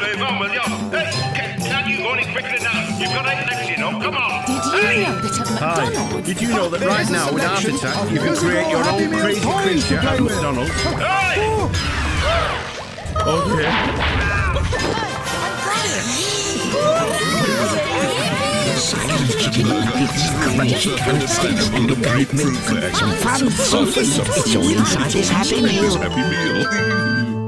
move on, will you? Hey, can, can you go any quicker than that? You've got eight legs, you know. Come on. Did you Hey. know that at Hi. McDonald's... Did you know that right There's now with Heart Attack you can create your Happy own Meal crazy toys to creature play at with. McDonald's? Hey! Okay. Fun, so it's all inside this Happy Meal. Happy Meal.